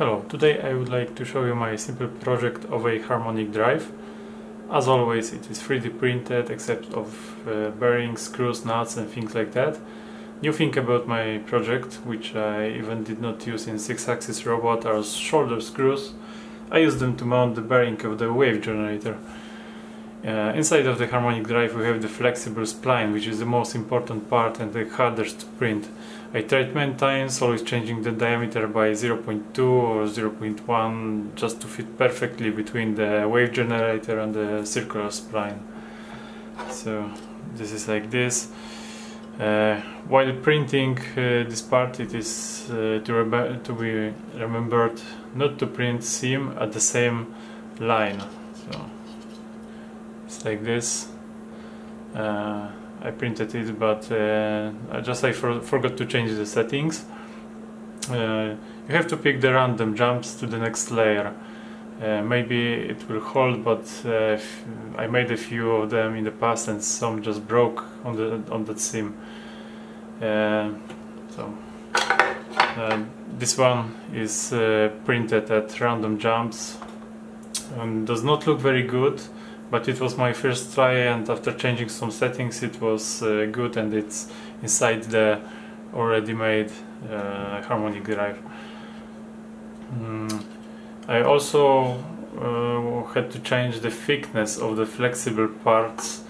Hello, today I would like to show you my simple project of a harmonic drive. As always it is 3D printed except of uh, bearings, screws, nuts and things like that. New thing about my project, which I even did not use in 6-axis robot, are shoulder screws. I use them to mount the bearing of the wave generator. Uh, inside of the harmonic drive we have the flexible spline, which is the most important part and the hardest to print. I tried many times, always changing the diameter by 0.2 or 0.1 just to fit perfectly between the wave generator and the circular spline. So this is like this. Uh, while printing uh, this part it is uh, to, to, be remembered not to print seam at the same line. So like this. Uh, I printed it, but uh, I just I for, forgot to change the settings. Uh, you have to pick the random jumps to the next layer. Uh, maybe it will hold, but uh, I made a few of them in the past, and some just broke on the on that seam. Uh, so this one is printed at random jumps and does not look very good but it was my first try and after changing some settings it was uh, good and it's inside the already made uh, harmonic drive. Mm. I also uh, had to change the thickness of the flexible parts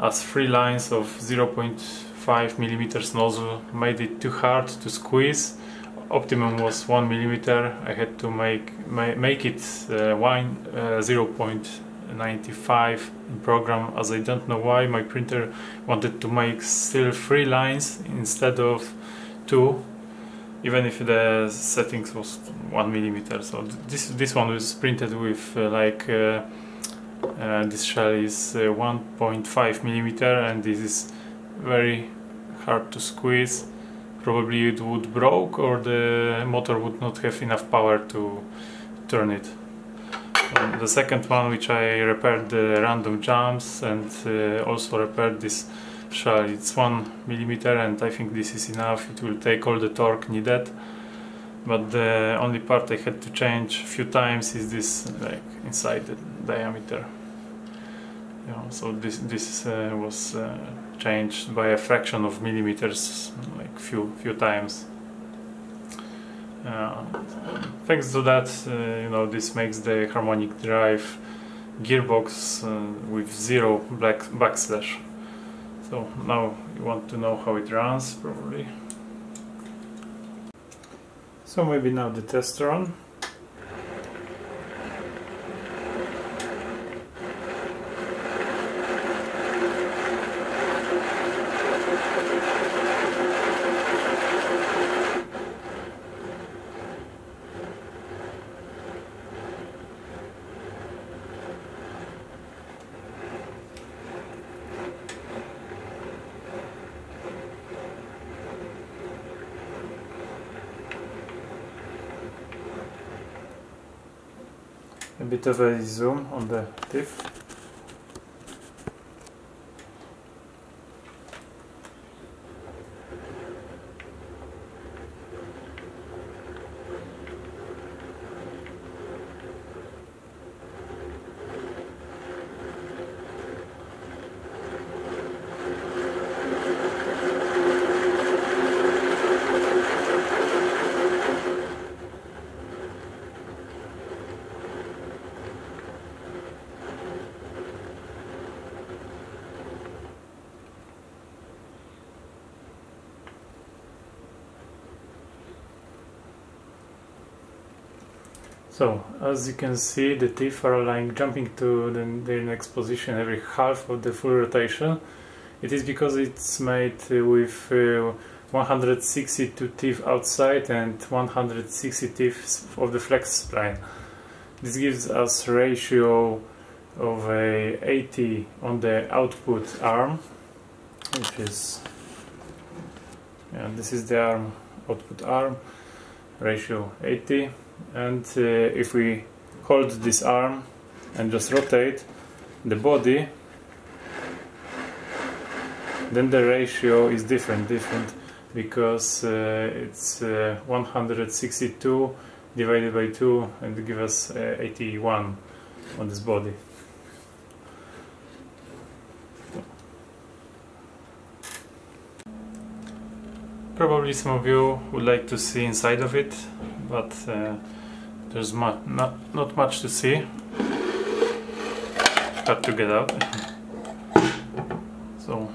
as three lines of 0.5 millimeters nozzle made it too hard to squeeze optimum was 1 millimeter I had to make make it uh, one, uh, 0. 95 program as I don't know why my printer wanted to make still three lines instead of two even if the settings was one millimeter. So this this one was printed with uh, like uh, uh, this shell is uh, 1.5 millimeter and this is very hard to squeeze. Probably it would broke or the motor would not have enough power to turn it the second one which I repaired the random jumps and uh, also repaired this shell. It's one millimeter and I think this is enough. It will take all the torque needed. But the only part I had to change a few times is this like inside the diameter. You know, so this this uh, was uh, changed by a fraction of millimeters like few few times thanks to that, uh, you know, this makes the harmonic drive gearbox uh, with zero black backlash. So now you want to know how it runs, probably. So maybe now the test run. A bit of a zoom on the teeth So, as you can see, the teeth are like jumping to the, their next position every half of the full rotation. It is because it's made with uh, 162 teeth outside and 160 teeth of the flex spline. This gives us ratio of a 80 on the output arm, which is yeah, this is the arm output arm ratio 80 and uh, if we hold this arm and just rotate the body then the ratio is different different because uh, it's uh, 162 divided by 2 and give us uh, 81 on this body. Probably some of you would like to see inside of it, but uh, there's mu not, not much to see. Got to get out. so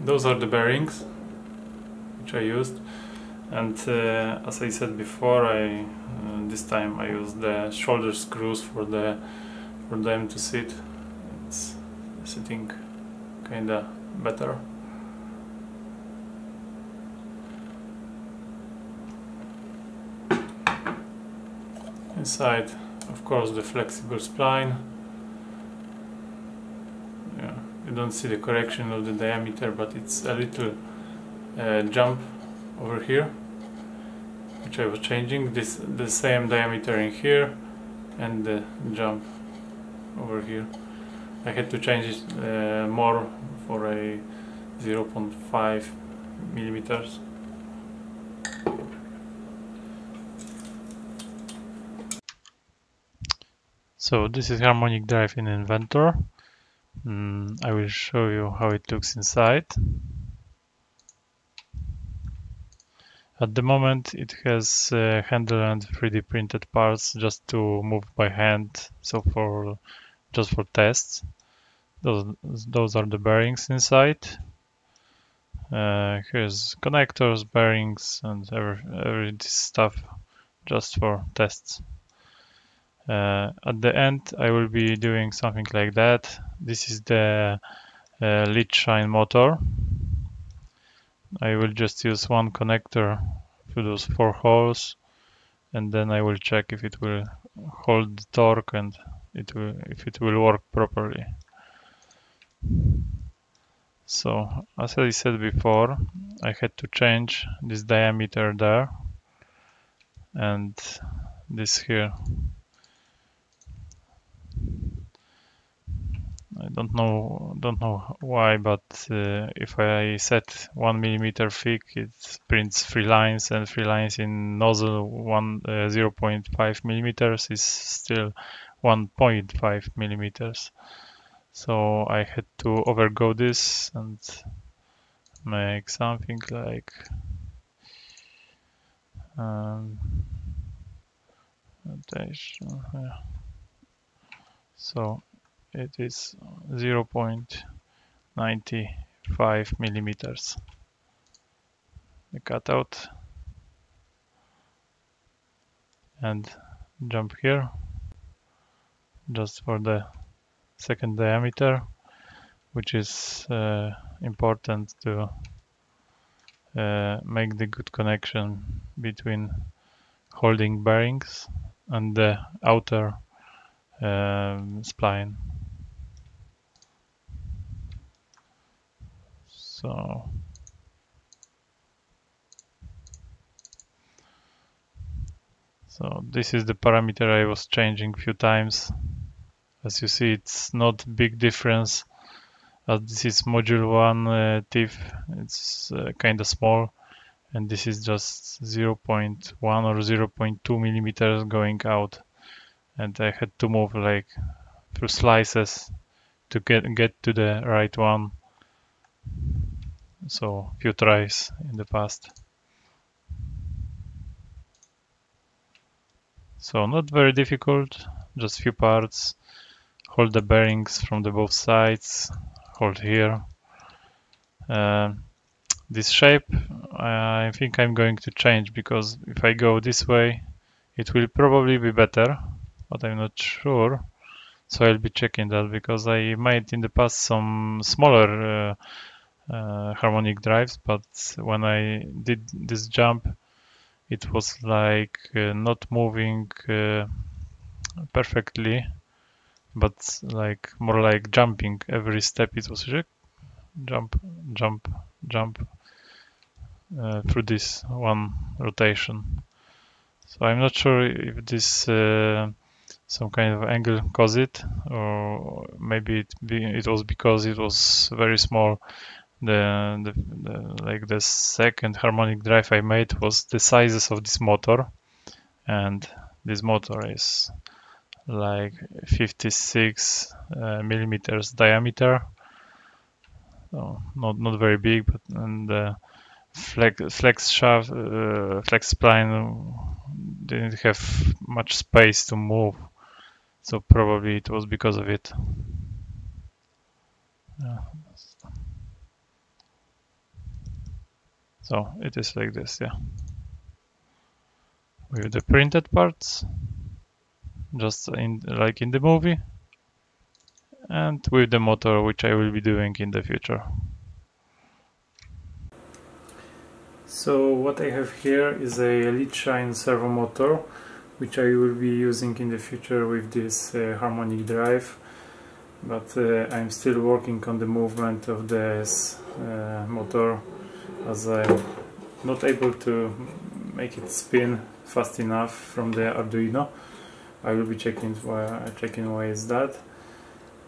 those are the bearings which I used and uh, as I said before I uh, this time I used the shoulder screws for the for them to sit it's sitting kinda better inside of course the flexible spline. Yeah, you don't see the correction of the diameter but it's a little uh, jump over here which I was changing. This the same diameter in here and the jump over here. I had to change it uh, more for a 0.5 millimeters So this is Harmonic Drive in Inventor. Mm, I will show you how it looks inside. At the moment it has uh, handle and 3D printed parts just to move by hand, so for just for tests. Those, those are the bearings inside. Uh, here's connectors, bearings and every, every stuff just for tests. Uh, at the end I will be doing something like that. This is the uh, Leadshine motor. I will just use one connector to those four holes and then I will check if it will hold the torque and it will if it will work properly. So as I said before I had to change this diameter there and this here I don't know don't know why, but uh, if I set one millimeter thick, it prints three lines, and three lines in nozzle one uh, 0.5 millimeters is still 1.5 millimeters. So I had to overgo this and make something like um, so it is 0.95 millimeters. The cutout. And jump here. Just for the second diameter which is uh, important to uh, make the good connection between holding bearings and the outer um, spline So So this is the parameter I was changing a few times. As you see, it's not big difference. As this is module 1 uh, TIFF, it's uh, kind of small. And this is just 0 0.1 or 0 0.2 millimeters going out. And I had to move like through slices to get, get to the right one so few tries in the past. So not very difficult, just few parts. Hold the bearings from the both sides, hold here. Uh, this shape I think I'm going to change because if I go this way it will probably be better but I'm not sure. So I'll be checking that because I made in the past some smaller uh, uh, harmonic drives but when I did this jump it was like uh, not moving uh, perfectly but like more like jumping every step. It was jump jump jump uh, through this one rotation. So I'm not sure if this uh, some kind of angle caused it or maybe it, be, it was because it was very small. The, the, the, like the second harmonic drive I made was the sizes of this motor and this motor is like 56 uh, millimeters diameter. So not not very big but and uh, flex flex shaft uh, flex spline didn't have much space to move so probably it was because of it. So it is like this yeah. With the printed parts just in like in the movie and with the motor which I will be doing in the future. So what I have here is a Leadshine servo motor which I will be using in the future with this uh, harmonic drive. But uh, I'm still working on the movement of this uh, motor as I'm not able to make it spin fast enough from the Arduino. I will be checking why checking why is that.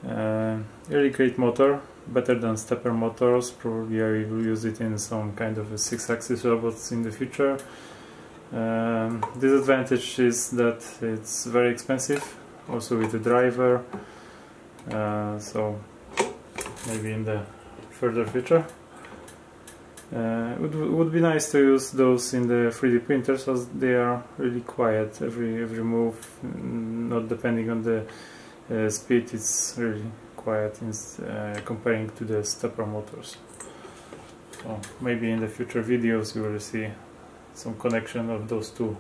Uh, really great motor better than stepper motors. Probably I will use it in some kind of a six-axis robots in the future um, disadvantage is that it's very expensive also with the driver. Uh, so maybe in the further future. Uh, it would, would be nice to use those in the 3D printers as they are really quiet. Every every move mm, not depending on the uh, speed it's really quiet in, uh, comparing to the stepper motors. So maybe in the future videos you will see some connection of those two